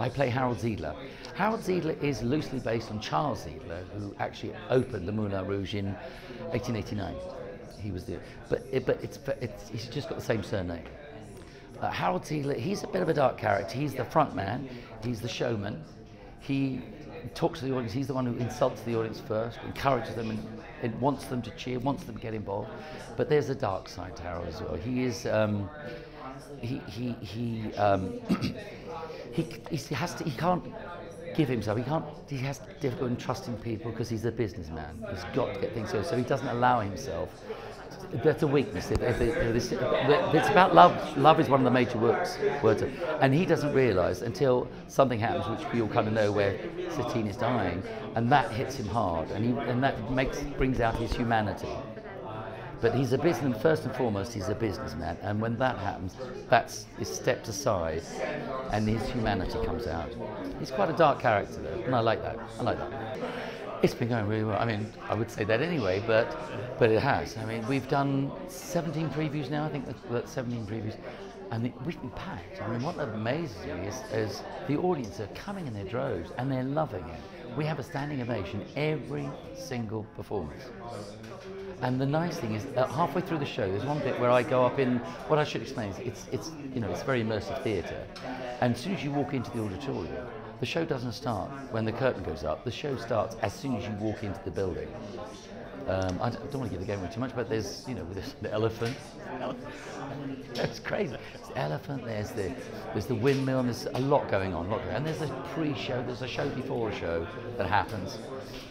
I play Harold Zidler. Harold Zidler is loosely based on Charles Zidler, who actually opened the Moulin Rouge in 1889. He was the, but it, but it's, it's he's just got the same surname. Uh, Harold Zidler, he's a bit of a dark character. He's the front man. He's the showman. He talks to the audience. He's the one who insults the audience first, encourages them, and, and wants them to cheer, wants them to get involved. But there's a dark side to Harold as well. He is. Um, he he he, um, he he has to. He can't give himself. He can't. He has difficulty in trusting people because he's a businessman. He's got to get things going. So he doesn't allow himself. That's a weakness. It- it- it- It's about love. Love is one of the major works, words, and he doesn't realise until something happens, which we all kind of know, where Satine is dying, and that hits him hard, and he, and that makes brings out his humanity. But he's a businessman, first and foremost, he's a businessman. And when that happens, that's is stepped aside and his humanity comes out. He's quite a dark character, though, and I like that. I like that. It's been going really well. I mean, I would say that anyway, but but it has. I mean, we've done 17 previews now. I think that's, that's 17 previews, and we've been packed. I mean, what amazes me is, is the audience are coming in their droves and they're loving it. We have a standing ovation every single performance. And the nice thing is, uh, halfway through the show, there's one bit where I go up in. What I should explain is, it's it's you know it's very immersive theatre, and as soon as you walk into the auditorium, the show doesn't start when the curtain goes up. The show starts as soon as you walk into the building. Um, I don't, want to give the game away too much, but there's you know there's the elephant. That's crazy. The elephant. There's the there's the windmill. And there's a lot going on. and there's a pre-show. There's a show before a show that happens.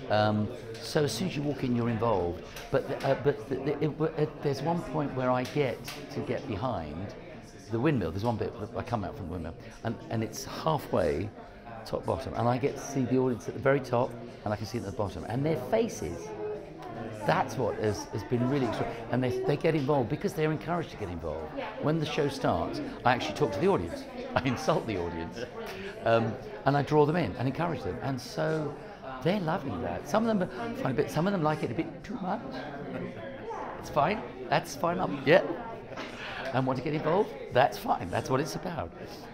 Um, so as soon as you walk in, you're involved. But the, uh, but the, the, it, there's one point where I get to get behind the windmill. There's one bit I come out from the windmill, and, and it's halfway, top bottom, and I get to see the audience at the very top, and I can see them at the bottom, and their faces. That's what has, has been really extra. And they, they get involved because they're encouraged to get involved. When the show starts, I actually talk to the audience. I insult the audience. Um, and I draw them in and encourage them. And so they're loving that. Some of them find a bit, some of them like it a bit too much. It's fine. That's fine. Yeah. And want to get involved? That's fine. That's what it's about.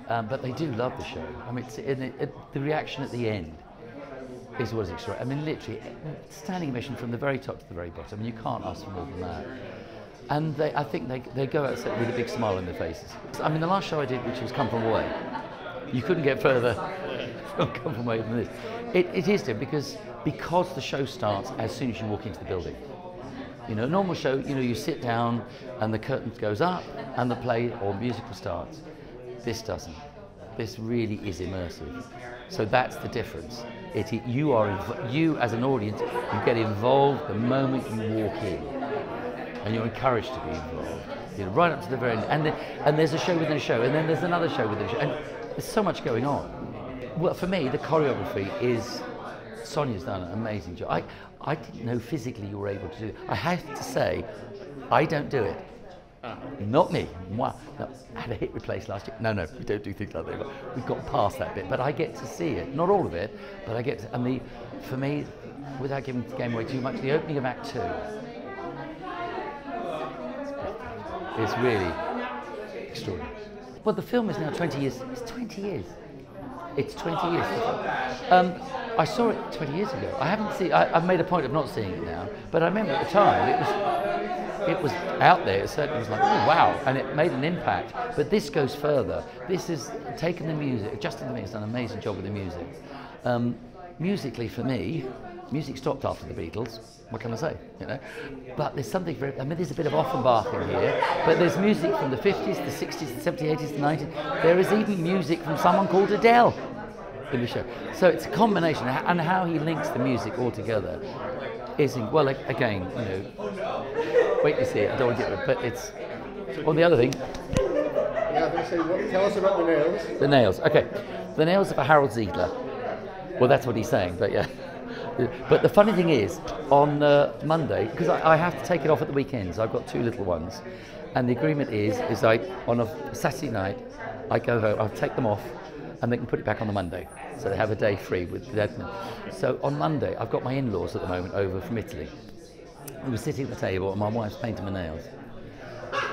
Um, but they do love the show. I mean, it, it, the reaction at the end is what is extra. I mean, literally, standing ovation from the very top to the very bottom. I mean, You can't ask for more than that. And they, I think they, they go out with a big smile on their faces. I mean, the last show I did, which was Come From Away, you couldn't get further from Come From Away than this. It, it is different because, because the show starts as soon as you walk into the building. You know, a normal show, you know, you sit down and the curtain goes up and the play or musical starts. This doesn't. This really is immersive. So that's the difference. It, it- you are you as an audience, you get involved the moment you walk in, and you're encouraged to be involved. You know, right up to the very end. And then, and there's a show within a show, and then there's another show within a show, and there's so much going on. Well, for me, the choreography is Sonya's done an amazing job. I, I didn't know physically you were able to do it. I have to say, I don't do it. Not me. Moi. No, I had a hip replaced last year. No, no, we don't do things like that. We've got past that bit, but I get to see it. Not all of it, but I get to. And the, for me, without giving the game away too much, the opening of Act Two is really extraordinary. Well, the film is now 20 years. It's 20 years. It's 20 years. Um, I saw it 20 years ago. I haven't seen. I, I've made a point of not seeing it now, but I remember at the time it was it was out there. It certainly was like, oh wow, and it made an impact. But this goes further. This has taken the music. Justin Dominguez has done an amazing job with the music. Um, musically, for me, music stopped after the Beatles. What can I say? You know, but there's something very. I mean, there's a bit of Offenbach in here, but there's music from the 50s, the 60s, the 70s, 80s, the 90s. There is even music from someone called Adele in the show. So it's a combination, and how he links the music all together is in, well. Again, you know, wait to see it. I don't want to get it, but it's. On the other thing, Yeah, so. What, tell us about the nails. the nails. Okay, the nails are for Harold Zidler. Well, that's what he's saying, but yeah. But the funny thing is, on uh, Monday, because I, I have to take it off at the weekends. I've got two little ones, and the agreement is, is I on a Saturday night, I go home, I take them off, and they can put it back on the Monday, so they have a day free with the admin. So on Monday, I've got my in-laws at the moment over from Italy. We were sitting at the table, and my wife's painting my nails.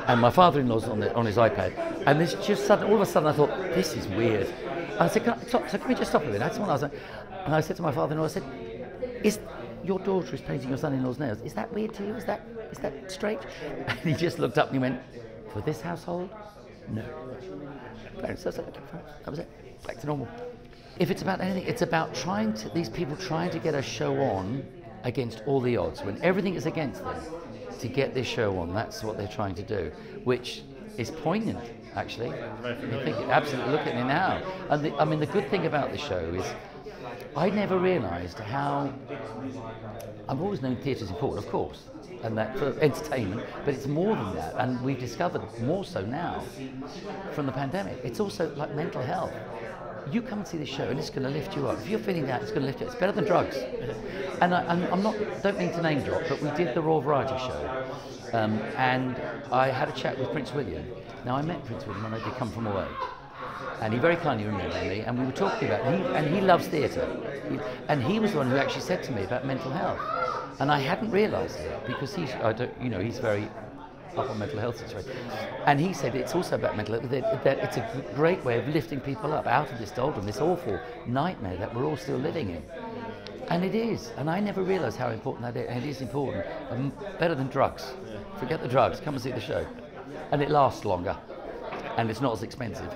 And my father-in-law's on, the, on his iPad, And this just sudden, all of a sudden, I thought, this is weird. And I said, can, I, stop, so can we just stop a minute? I just want to ask, and I said to my father-in-law, I said, is your daughter is painting your son-in-law's nails? Is that weird to you? Is that is that strange? And he just looked up and he went, for this household, no. That was it. Back to normal. If it's about anything, it's about trying to these people trying to get a show on against all the odds when everything is against them to get this show on. That's what they're trying to do, which is poignant actually. Think absolutely look at me now. And the, I mean, the good thing about the show is I never realised how. I've always known theatre is important, of course, and that for entertainment, but it's more than that, and we've discovered more so now from the pandemic. It's also like mental health. You come and see the show, and it's going to lift you up. If you're feeling down, it's going to lift you. Up. It's better than drugs. And I, I'm, I'm not. Don't mean to name drop, but we did the Royal Variety Show, um, and I had a chat with Prince William. Now I met Prince William when I did Come From Away and he very kindly remembered me, and we were talking about, and he, and he loves theatre, and he was the one who actually said to me about mental health, and I hadn't realised it because he's, I don't, you know, he's very up on mental health situation, and he said it's also about mental health, that, that it's a great way of lifting people up out of this doldrum, this awful nightmare that we're all still living in. And it is, and I never realised how important that is. And it is important, um, better than drugs. Forget the drugs, come and see the show, and it lasts longer, and it's not as expensive.